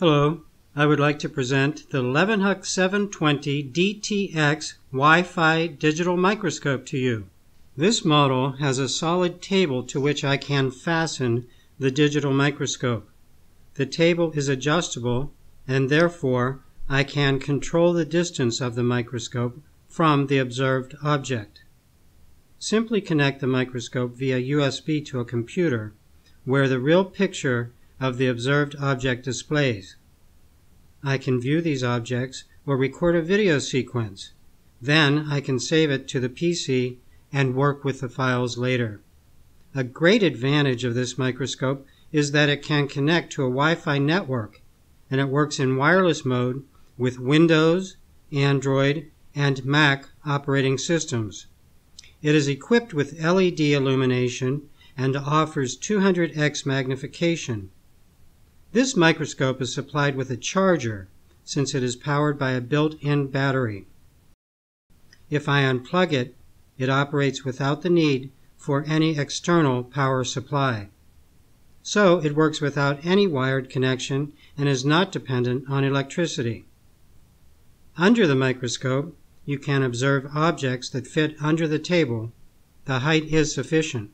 Hello, I would like to present the Levenhuk 720 DTX Wi-Fi digital microscope to you. This model has a solid table to which I can fasten the digital microscope. The table is adjustable and therefore I can control the distance of the microscope from the observed object. Simply connect the microscope via USB to a computer where the real picture of the observed object displays. I can view these objects or record a video sequence. Then I can save it to the PC and work with the files later. A great advantage of this microscope is that it can connect to a Wi-Fi network and it works in wireless mode with Windows, Android, and Mac operating systems. It is equipped with LED illumination and offers 200x magnification. This microscope is supplied with a charger since it is powered by a built-in battery. If I unplug it, it operates without the need for any external power supply. So it works without any wired connection and is not dependent on electricity. Under the microscope, you can observe objects that fit under the table. The height is sufficient.